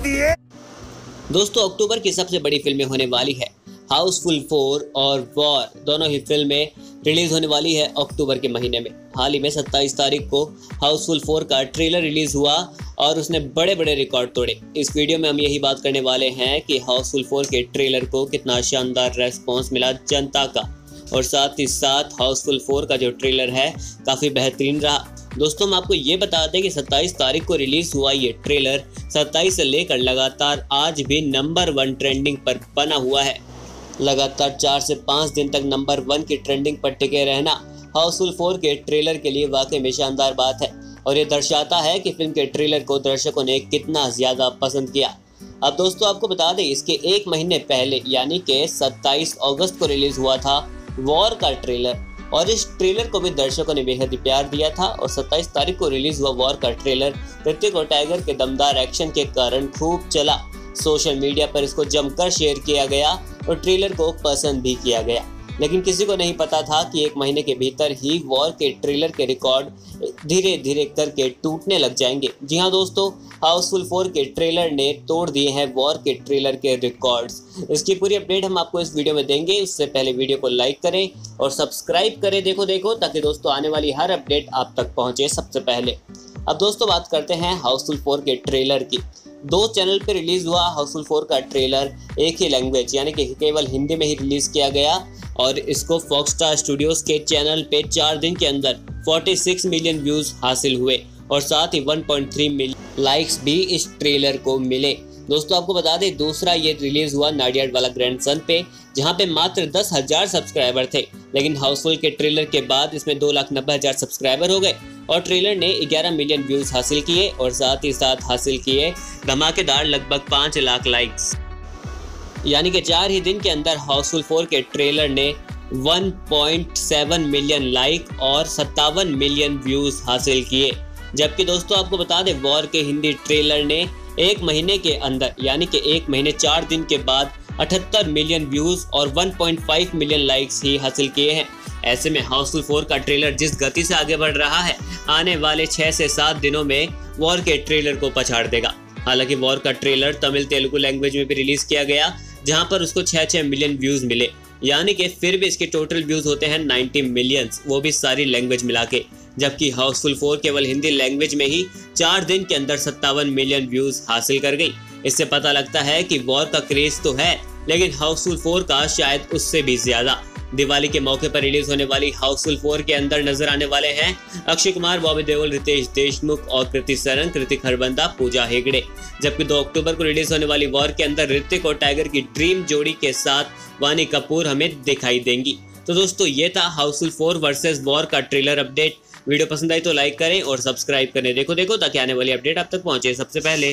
दिए दोस्तों, अक्टूबर की सबसे बड़ी फ़िल्में होने वाली है। हाउसफुल फोर और वॉर दोनों ही फ़िल्में रिलीज़ होने वाली है अक्टूबर के महीने में। हाल ही में 27 तारीख को हाउसफुल फोर का ट्रेलर रिलीज़ हुआ और उसने बड़े बड़े रिकॉर्ड तोड़े। इस वीडियो में हम यही बात करने वाले हैं कि हाउसफुल फोर के ट्रेलर को कितना शानदार रेस्पॉन्स मिला जनता का। और साथ ही साथ हाउसफुल फोर का जो ट्रेलर है, काफ़ी बेहतरीन रहा। दोस्तों, हम आपको ये बता दें कि 27 तारीख को रिलीज़ हुआ ये ट्रेलर 27 से लेकर लगातार आज भी नंबर वन ट्रेंडिंग पर बना हुआ है। लगातार चार से पाँच दिन तक नंबर वन की ट्रेंडिंग पर टिके रहना हाउसफुल फोर के ट्रेलर के लिए वाकई में शानदार बात है। और ये दर्शाता है कि फ़िल्म के ट्रेलर को दर्शकों ने कितना ज़्यादा पसंद किया। अब दोस्तों, आपको बता दें, इसके एक महीने पहले, यानी कि 27 अगस्त को रिलीज़ हुआ था वॉर का ट्रेलर। और इस ट्रेलर को भी दर्शकों ने बेहद ही प्यार दिया था और 27 तारीख को रिलीज़ हुआ वॉर का ट्रेलर। ऋतिक और टाइगर के दमदार एक्शन के कारण खूब चला। सोशल मीडिया पर इसको जमकर शेयर किया गया और ट्रेलर को पसंद भी किया गया। लेकिन किसी को नहीं पता था कि एक महीने के भीतर ही वॉर के ट्रेलर के रिकॉर्ड धीरे धीरे करके टूटने लग जाएँगे। जी हाँ दोस्तों, हाउसफुल फोर के ट्रेलर ने तोड़ दिए हैं वॉर के ट्रेलर के रिकॉर्ड्स। इसकी पूरी अपडेट हम आपको इस वीडियो में देंगे। उससे पहले वीडियो को लाइक करें और सब्सक्राइब करें देखो देखो, ताकि दोस्तों आने वाली हर अपडेट आप तक पहुँचे सबसे पहले। अब दोस्तों बात करते हैं हाउसफुल फोर के ट्रेलर की। दो चैनल पर रिलीज़ हुआ हाउसफुल फोर का ट्रेलर, एक ही लैंग्वेज, यानी कि केवल हिंदी में ही रिलीज़ किया गया। और इसको फॉक्सटा स्टूडियोज के चैनल पे चार दिन के अंदर 46 मिलियन व्यूज़ हासिल हुए और साथ ही 1.3 मिलियन लाइक्स भी इस ट्रेलर को मिले। दोस्तों, आपको बता दें, दूसरा ये रिलीज़ हुआ नाडियाड वाला ग्रैंड सन पे, जहाँ पे मात्र दस हज़ार सब्सक्राइबर थे। लेकिन हाउसफुल के ट्रेलर के बाद इसमें दो लाख नब्बे हज़ार सब्सक्राइबर हो गए और ट्रेलर ने 11 मिलियन व्यूज़ हासिल किए और साथ ही साथ हासिल किए धमाकेदार लगभग पाँच लाख लाइक्स यानी कि चार ही दिन के अंदर हाउसफुल फोर के ट्रेलर ने 1.7 मिलियन लाइक और सत्तावन मिलियन व्यूज़ हासिल किए। जबकि दोस्तों, आपको बता दें, वॉर के हिंदी ट्रेलर ने एक महीने के अंदर, यानी कि एक महीने चार दिन के बाद 78 मिलियन व्यूज़ और 1.5 मिलियन लाइक्स ही हासिल किए हैं। ऐसे में हाउसफुल फोर का ट्रेलर जिस गति से आगे बढ़ रहा है, आने वाले छह से सात दिनों में वॉर के ट्रेलर को पछाड़ देगा। हालाँकि वॉर का ट्रेलर तमिल तेलुगु लैंग्वेज में भी रिलीज़ किया गया जहाँ पर उसको छह छह मिलियन व्यूज़ मिले। यानी कि फिर भी इसके टोटल व्यूज़ होते हैं 90 मिलियंस वो भी सारी लैंग्वेज मिला के। जबकि हाउसफुल फोर केवल हिंदी लैंग्वेज में ही चार दिन के अंदर सत्तावन मिलियन व्यूज़ हासिल कर गई। इससे पता लगता है कि वॉर का क्रेज तो है, लेकिन हाउसफुल फोर का शायद उससे भी ज़्यादा। दिवाली के मौके पर रिलीज़ होने वाली हाउसफुल फोर के अंदर नज़र आने वाले हैं अक्षय कुमार, बॉबी देओल, रितेश देशमुख और कृति सरन कृतिक हरबंदा पूजा हेगड़े। जबकि 2 अक्टूबर को रिलीज़ होने वाली वॉर के अंदर ऋतिक और टाइगर की ड्रीम जोड़ी के साथ वानी कपूर हमें दिखाई देंगी। तो दोस्तों, ये था हाउसफुल फोर वर्सेज वॉर का ट्रेलर अपडेट। वीडियो पसंद आई तो लाइक करें और सब्सक्राइब करें देखो देखो ताकि आने वाली अपडेट आप तक पहुँचे सबसे पहले।